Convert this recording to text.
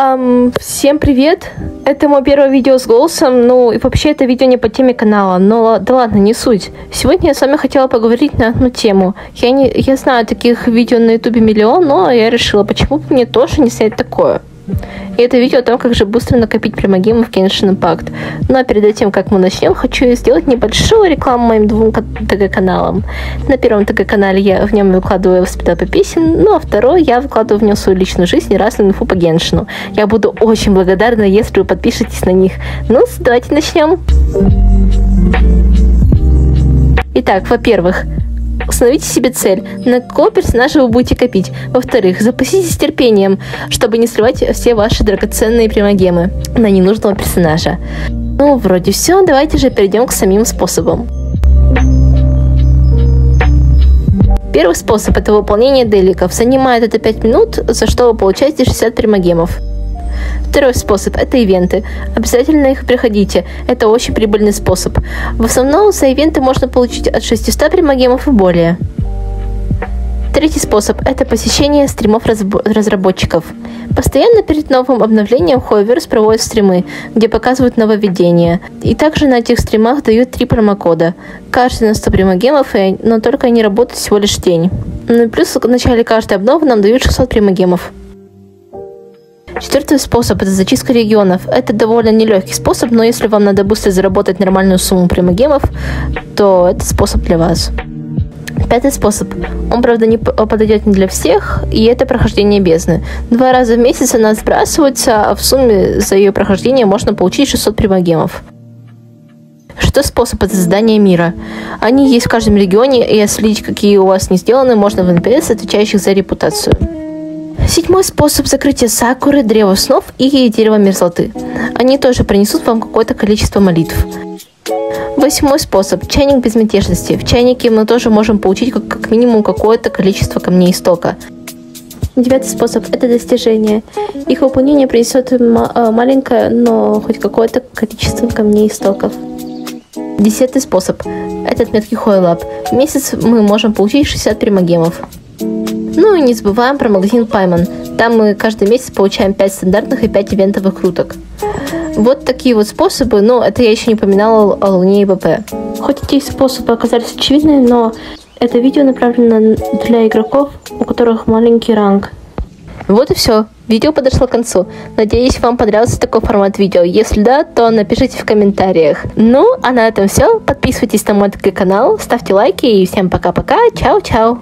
Ам, всем привет! Это мое первое видео с голосом, ну и вообще это видео не по теме канала, но да ладно, не суть. Сегодня я с вами хотела поговорить на одну тему. Я, не, я знаю таких видео на ютубе миллион, но я решила, почему бы мне тоже не снять такое. И это видео о том, как же быстро накопить примагемы в Genshin Impact. Но перед этим, как мы начнем, хочу сделать небольшую рекламу моим двум ТГ-каналам. На первом ТГ-канале я в нем выкладываю воспитапы песен, ну а второй я выкладываю в нем свою личную жизнь и разную инфу по Геншину. Я буду очень благодарна, если вы подпишетесь на них. Ну, давайте начнем. Итак, во-первых, Установите себе цель, на какого персонажа вы будете копить. Во-вторых, запаситесь терпением, чтобы не сливать все ваши драгоценные примагемы на ненужного персонажа. Ну, вроде все, давайте же перейдем к самим способам. Первый способ это выполнение деликов. Занимает это 5 минут, за что вы получаете 60 примагемов. Второй способ – это ивенты. Обязательно их приходите. Это очень прибыльный способ. В основном за ивенты можно получить от 600 примагемов и более. Третий способ – это посещение стримов разработчиков. Постоянно перед новым обновлением Hoverse проводит стримы, где показывают нововведения. И также на этих стримах дают три промокода. Каждый на 100 примагемов, но только они работают всего лишь день. Ну и плюс в начале каждой обновы нам дают 600 примагемов. Четвертый способ – это зачистка регионов. Это довольно нелегкий способ, но если вам надо быстро заработать нормальную сумму примагемов, то это способ для вас. Пятый способ. Он, правда, не подойдет не для всех, и это прохождение бездны. Два раза в месяц она сбрасывается, а в сумме за ее прохождение можно получить 600 примагемов. Шестой способ – это создание мира. Они есть в каждом регионе, и отследить, какие у вас не сделаны, можно в NPS, отвечающих за репутацию. Седьмой способ закрытия сакуры, древа снов и дерева мерзлоты. Они тоже принесут вам какое-то количество молитв. Восьмой способ – чайник безмятежности. В чайнике мы тоже можем получить как, как минимум какое-то количество камней истока. Девятый способ – это достижение. Их выполнение принесет э, маленькое, но хоть какое-то количество камней истоков. Десятый способ – это отметки Хойлаб. В месяц мы можем получить 60 примагемов. Ну и не забываем про магазин Пайман. Там мы каждый месяц получаем 5 стандартных и 5 ивентовых круток. Вот такие вот способы, но это я еще не поминала о Луне и БП. Хоть эти способы оказались очевидны, но это видео направлено для игроков, у которых маленький ранг. Вот и все. Видео подошло к концу. Надеюсь, вам понравился такой формат видео. Если да, то напишите в комментариях. Ну, а на этом все. Подписывайтесь на мой канал, ставьте лайки и всем пока-пока. Чао-чао.